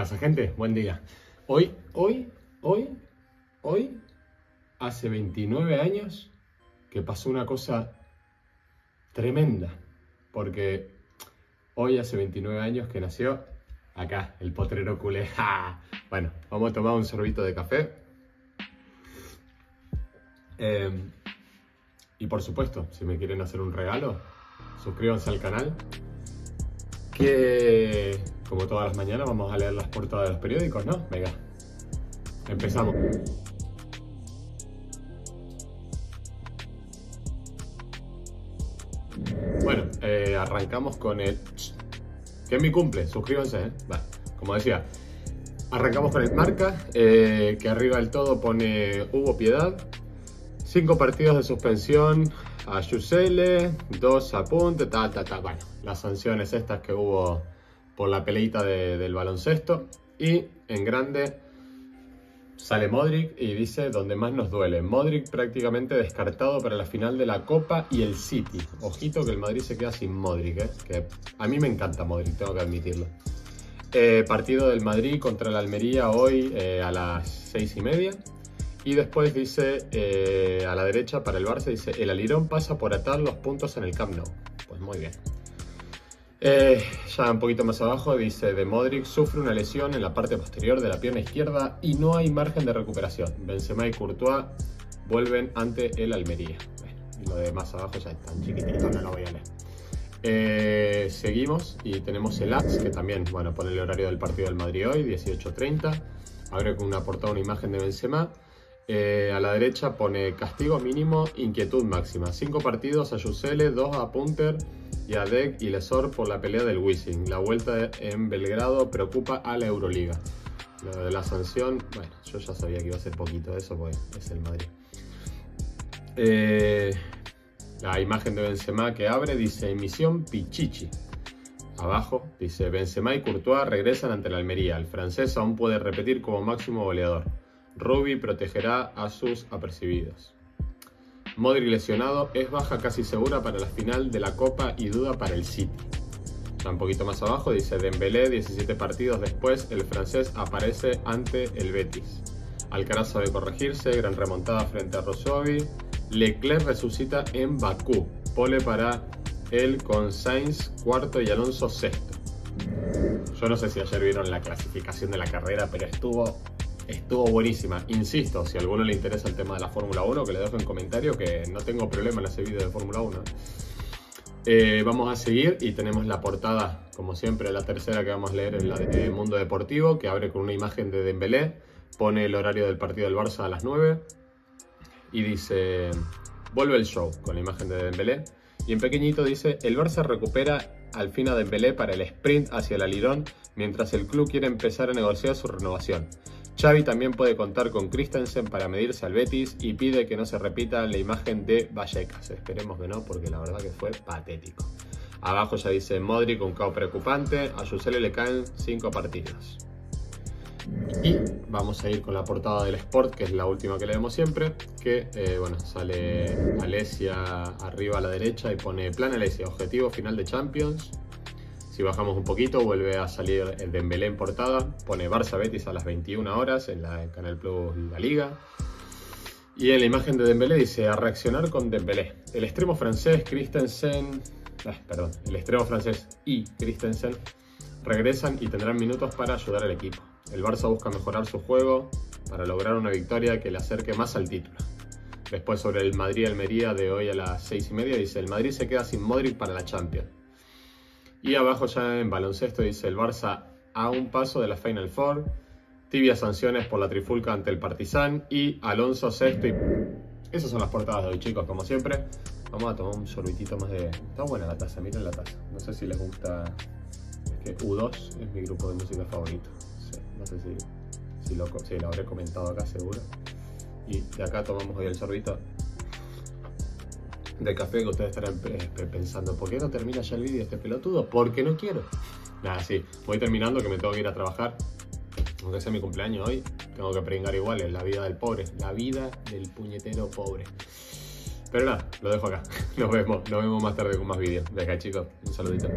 pasa, gente? Buen día. Hoy, hoy, hoy, hoy, hace 29 años que pasó una cosa tremenda. Porque hoy hace 29 años que nació acá, el potrero culé. Bueno, vamos a tomar un sorbito de café. Em, y por supuesto, si me quieren hacer un regalo, suscríbanse al canal. Como todas las mañanas vamos a leer las portadas de los periódicos, ¿no? Venga, empezamos. Bueno, eh, arrancamos con el... Que es mi cumple, suscríbanse, ¿eh? Vale, como decía, arrancamos con el marca, eh, que arriba del todo pone Hubo Piedad, cinco partidos de suspensión a dos apuntes, tal, tal, tal. Bueno, las sanciones estas que hubo por la peleita del baloncesto. Y en grande sale Modric y dice donde más nos duele. Modric prácticamente descartado para la final de la Copa y el City. Ojito que el Madrid se queda sin Modric, ¿eh? que a mí me encanta Modric, tengo que admitirlo. Eh, partido del Madrid contra la Almería hoy eh, a las seis y media. Y después dice a la derecha para el Barça, dice el Alirón pasa por atar los puntos en el Camp Nou. Pues muy bien. Eh, ya un poquito más abajo dice de Modric sufre una lesión en la parte posterior de la pierna izquierda y no hay margen de recuperación. Benzema y Courtois vuelven ante el Almería. y lo de más abajo ya está chiquitito, no lo voy a leer. Eh, seguimos y tenemos el AX que también, bueno, pone el horario del partido del Madrid hoy, 18.30. Abre con una portada una imagen de Benzema. Eh, a la derecha pone castigo mínimo, inquietud máxima. Cinco partidos a Yusele, dos a Punter y a Dek y Lesor por la pelea del Wizzing. La vuelta en Belgrado preocupa a la Euroliga. Lo de la sanción, bueno, yo ya sabía que iba a ser poquito eso, porque es el Madrid. Eh, la imagen de Benzema que abre dice emisión Pichichi. Abajo dice Benzema y Courtois regresan ante la Almería. El francés aún puede repetir como máximo goleador. Ruby protegerá a sus apercibidos. Modric lesionado es baja casi segura para la final de la Copa y duda para el City. Ya un poquito más abajo dice Dembélé, 17 partidos después, el francés aparece ante el Betis. Alcaraz sabe corregirse, gran remontada frente a Rosovi. Leclerc resucita en Bakú. Pole para él con Sainz cuarto y Alonso sexto. Yo no sé si ayer vieron la clasificación de la carrera, pero estuvo estuvo buenísima. Insisto, si a alguno le interesa el tema de la Fórmula 1, que le dejo en comentario, que no tengo problema en ese vídeo de Fórmula 1. Eh, vamos a seguir y tenemos la portada, como siempre, la tercera que vamos a leer es la de Mundo Deportivo, que abre con una imagen de Dembélé, pone el horario del partido del Barça a las 9 y dice, vuelve el show con la imagen de Dembélé. Y en pequeñito dice, el Barça recupera al fin a Dembélé para el sprint hacia el alirón, mientras el club quiere empezar a negociar su renovación. Xavi también puede contar con Christensen para medirse al Betis y pide que no se repita la imagen de Vallecas. Esperemos que no, porque la verdad que fue patético. Abajo ya dice Modric, un caos preocupante. A Yusele le caen 5 partidos. Y vamos a ir con la portada del Sport, que es la última que leemos siempre, que eh, bueno, sale Alesia arriba a la derecha y pone Plan Alesia, objetivo final de Champions. Si bajamos un poquito, vuelve a salir el Dembélé en portada. Pone Barça Betis a las 21 horas en la Canal Plus La Liga. Y en la imagen de Dembélé dice a reaccionar con Dembélé. El extremo francés Christensen, ah, perdón, el extremo francés y Christensen regresan y tendrán minutos para ayudar al equipo. El Barça busca mejorar su juego para lograr una victoria que le acerque más al título. Después sobre el Madrid-Almería de hoy a las 6 y media dice el Madrid se queda sin Modric para la Champions. Y abajo ya en baloncesto dice el Barça a un paso de la Final Four, tibias sanciones por la trifulca ante el Partizan y Alonso sexto. Y... Esas son las portadas de hoy chicos, como siempre. Vamos a tomar un sorbitito más de... Está buena la taza, miren la taza. No sé si les gusta... Es que U2 es mi grupo de música favorito. no sé si, si, lo, si lo habré comentado acá seguro. Y de acá tomamos hoy el sorbito de café que ustedes estarán pensando, ¿por qué no termina ya el vídeo este pelotudo? Porque no quiero. Nada, sí, voy terminando que me tengo que ir a trabajar. Aunque sea mi cumpleaños hoy, tengo que pringar igual, es la vida del pobre, la vida del puñetero pobre. Pero nada, lo dejo acá. Nos vemos, nos vemos más tarde con más vídeos. De acá chicos, un saludito.